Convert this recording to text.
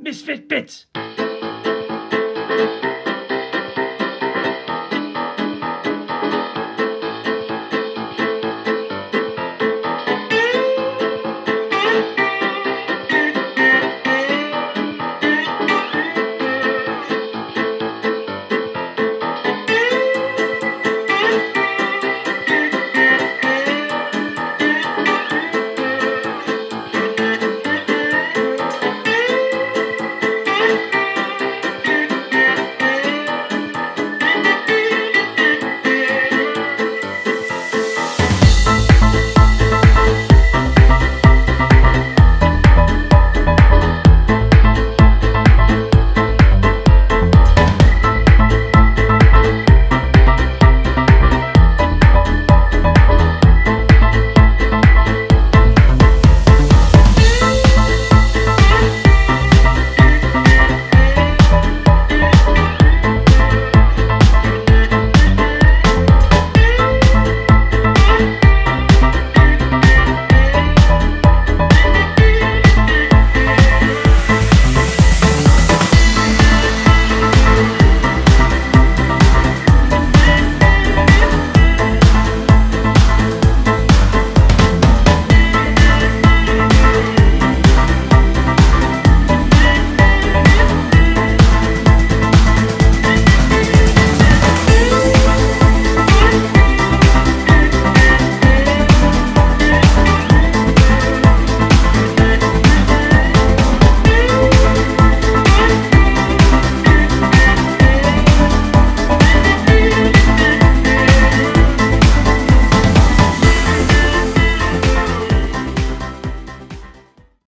Misfit Bits.